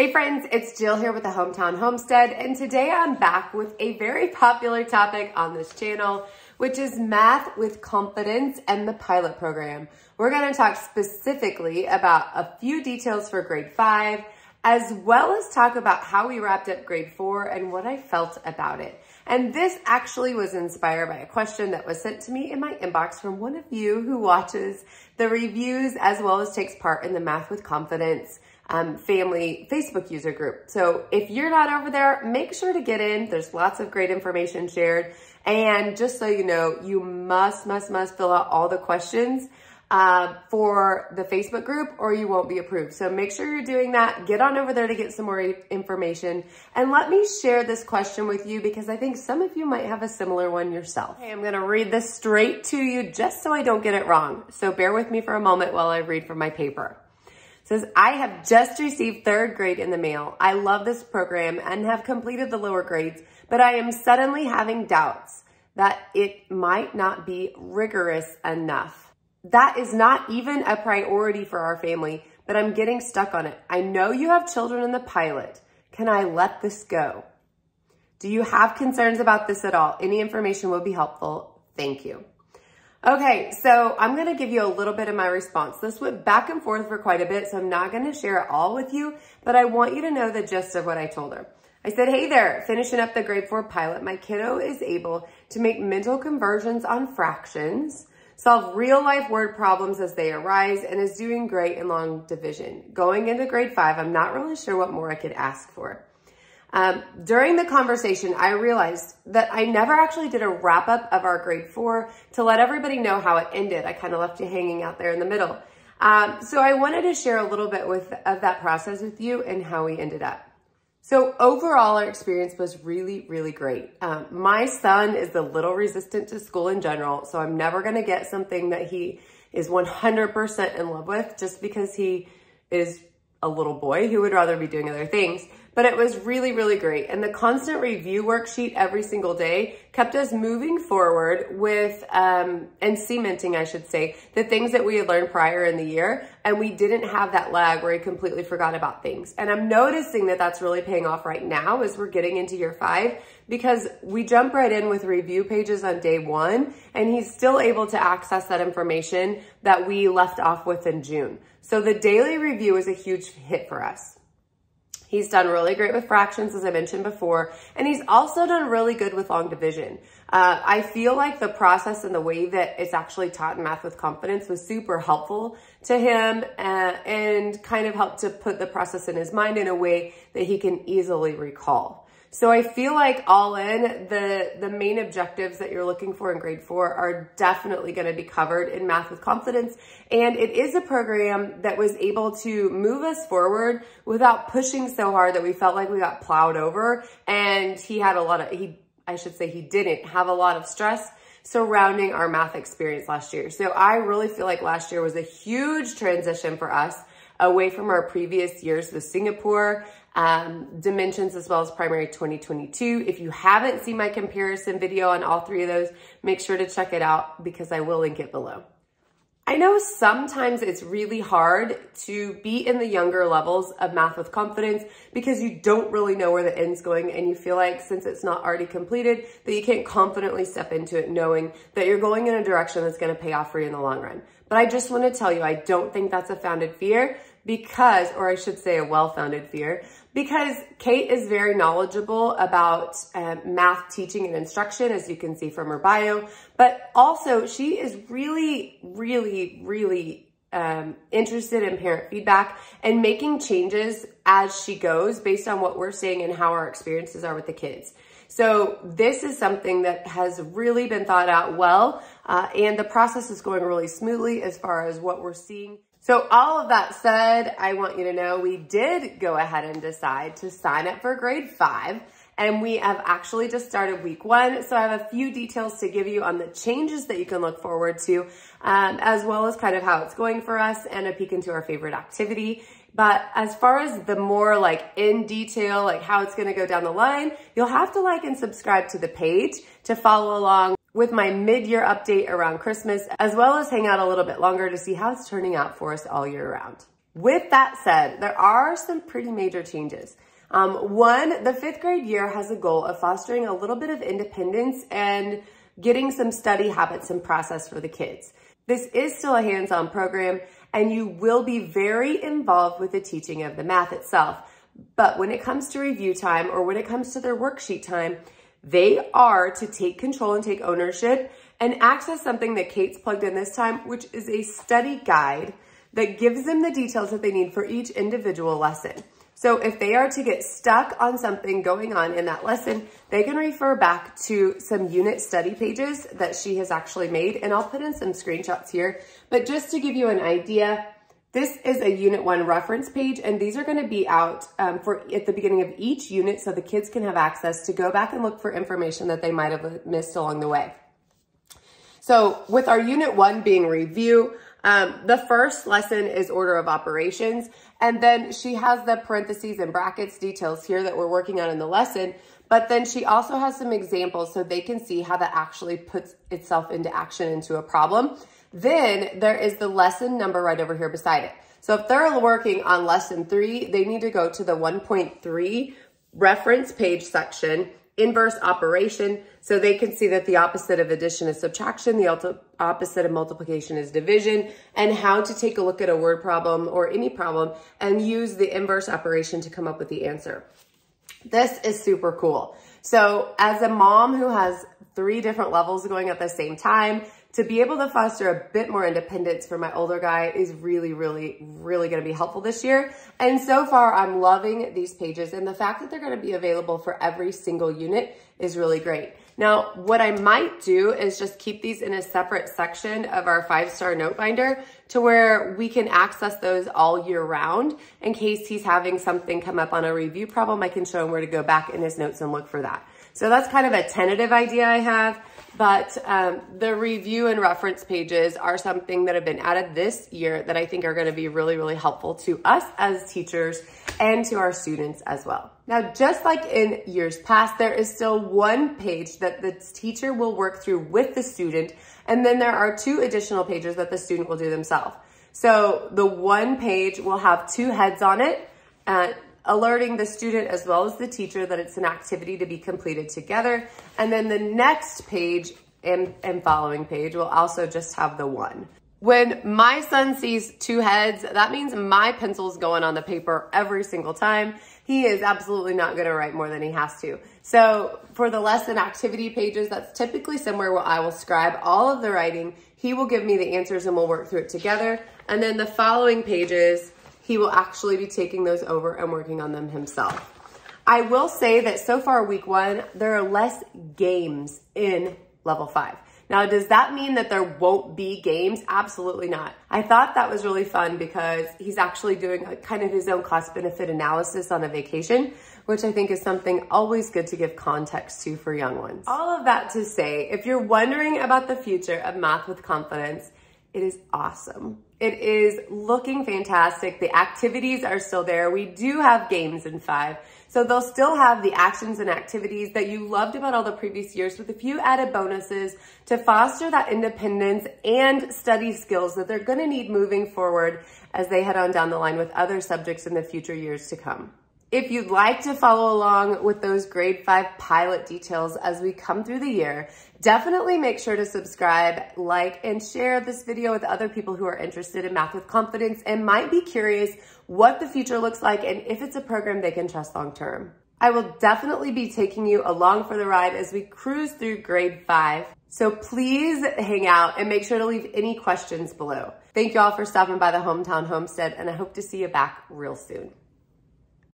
Hey friends, it's Jill here with the Hometown Homestead, and today I'm back with a very popular topic on this channel, which is math with confidence and the pilot program. We're gonna talk specifically about a few details for grade five, as well as talk about how we wrapped up grade four and what I felt about it. And this actually was inspired by a question that was sent to me in my inbox from one of you who watches the reviews as well as takes part in the Math with Confidence um, family Facebook user group. So if you're not over there, make sure to get in. There's lots of great information shared. And just so you know, you must, must, must fill out all the questions uh, for the Facebook group or you won't be approved. So make sure you're doing that. Get on over there to get some more information. And let me share this question with you because I think some of you might have a similar one yourself. Okay, I'm gonna read this straight to you just so I don't get it wrong. So bear with me for a moment while I read from my paper says, I have just received third grade in the mail. I love this program and have completed the lower grades, but I am suddenly having doubts that it might not be rigorous enough. That is not even a priority for our family, but I'm getting stuck on it. I know you have children in the pilot. Can I let this go? Do you have concerns about this at all? Any information will be helpful. Thank you. Okay, so I'm gonna give you a little bit of my response. This went back and forth for quite a bit, so I'm not gonna share it all with you, but I want you to know the gist of what I told her. I said, hey there, finishing up the grade four pilot, my kiddo is able to make mental conversions on fractions, solve real life word problems as they arise, and is doing great in long division. Going into grade five, I'm not really sure what more I could ask for. Um, during the conversation, I realized that I never actually did a wrap up of our grade four to let everybody know how it ended. I kind of left you hanging out there in the middle. Um, so I wanted to share a little bit with of that process with you and how we ended up. So overall, our experience was really, really great. Um, my son is a little resistant to school in general, so I'm never going to get something that he is 100% in love with just because he is a little boy who would rather be doing other things but it was really, really great. And the constant review worksheet every single day kept us moving forward with, um, and cementing, I should say, the things that we had learned prior in the year. And we didn't have that lag where he completely forgot about things. And I'm noticing that that's really paying off right now as we're getting into year five because we jump right in with review pages on day one and he's still able to access that information that we left off with in June. So the daily review is a huge hit for us. He's done really great with fractions, as I mentioned before, and he's also done really good with long division. Uh, I feel like the process and the way that it's actually taught in Math with Confidence was super helpful to him uh, and kind of helped to put the process in his mind in a way that he can easily recall. So I feel like all in, the, the main objectives that you're looking for in grade four are definitely gonna be covered in Math with Confidence. And it is a program that was able to move us forward without pushing so hard that we felt like we got plowed over. And he had a lot of, he, I should say he didn't have a lot of stress surrounding our math experience last year. So I really feel like last year was a huge transition for us away from our previous years with Singapore um, dimensions as well as primary 2022. If you haven't seen my comparison video on all three of those, make sure to check it out because I will link it below. I know sometimes it's really hard to be in the younger levels of math with confidence because you don't really know where the end's going and you feel like since it's not already completed that you can't confidently step into it knowing that you're going in a direction that's going to pay off for you in the long run. But I just want to tell you, I don't think that's a founded fear because, or I should say a well-founded fear, because Kate is very knowledgeable about uh, math teaching and instruction, as you can see from her bio, but also she is really, really, really um, interested in parent feedback and making changes as she goes based on what we're seeing and how our experiences are with the kids. So this is something that has really been thought out well, uh, and the process is going really smoothly as far as what we're seeing. So all of that said, I want you to know we did go ahead and decide to sign up for grade five and we have actually just started week one. So I have a few details to give you on the changes that you can look forward to, um, as well as kind of how it's going for us and a peek into our favorite activity. But as far as the more like in detail, like how it's gonna go down the line, you'll have to like and subscribe to the page to follow along with my mid-year update around Christmas, as well as hang out a little bit longer to see how it's turning out for us all year round. With that said, there are some pretty major changes. Um, one, the fifth grade year has a goal of fostering a little bit of independence and getting some study habits and process for the kids. This is still a hands-on program and you will be very involved with the teaching of the math itself. But when it comes to review time or when it comes to their worksheet time, they are to take control and take ownership and access something that Kate's plugged in this time, which is a study guide that gives them the details that they need for each individual lesson. So if they are to get stuck on something going on in that lesson, they can refer back to some unit study pages that she has actually made. And I'll put in some screenshots here. But just to give you an idea, this is a unit one reference page and these are gonna be out um, for at the beginning of each unit so the kids can have access to go back and look for information that they might have missed along the way. So with our unit one being review, um, the first lesson is order of operations. And then she has the parentheses and brackets details here that we're working on in the lesson. But then she also has some examples so they can see how that actually puts itself into action into a problem. Then there is the lesson number right over here beside it. So if they're working on lesson three, they need to go to the 1.3 reference page section inverse operation so they can see that the opposite of addition is subtraction, the opposite of multiplication is division, and how to take a look at a word problem or any problem and use the inverse operation to come up with the answer. This is super cool. So as a mom who has three different levels going at the same time, to be able to foster a bit more independence for my older guy is really, really, really going to be helpful this year. And so far, I'm loving these pages. And the fact that they're going to be available for every single unit is really great. Now, what I might do is just keep these in a separate section of our five-star note binder to where we can access those all year round. In case he's having something come up on a review problem, I can show him where to go back in his notes and look for that. So that's kind of a tentative idea I have. But um, the review and reference pages are something that have been added this year that I think are gonna be really, really helpful to us as teachers and to our students as well. Now, just like in years past, there is still one page that the teacher will work through with the student, and then there are two additional pages that the student will do themselves. So the one page will have two heads on it, uh, alerting the student as well as the teacher that it's an activity to be completed together. And then the next page and, and following page will also just have the one. When my son sees two heads, that means my pencil's going on the paper every single time. He is absolutely not gonna write more than he has to. So for the lesson activity pages, that's typically somewhere where I will scribe all of the writing. He will give me the answers and we'll work through it together. And then the following pages, he will actually be taking those over and working on them himself. I will say that so far week one, there are less games in level five. Now, does that mean that there won't be games? Absolutely not. I thought that was really fun because he's actually doing a, kind of his own cost benefit analysis on a vacation, which I think is something always good to give context to for young ones. All of that to say, if you're wondering about the future of Math with Confidence, it is awesome. It is looking fantastic. The activities are still there. We do have games in five. So they'll still have the actions and activities that you loved about all the previous years with a few added bonuses to foster that independence and study skills that they're gonna need moving forward as they head on down the line with other subjects in the future years to come. If you'd like to follow along with those grade five pilot details as we come through the year, definitely make sure to subscribe, like, and share this video with other people who are interested in Math with Confidence and might be curious what the future looks like and if it's a program they can trust long term. I will definitely be taking you along for the ride as we cruise through grade five. So please hang out and make sure to leave any questions below. Thank you all for stopping by the Hometown Homestead and I hope to see you back real soon.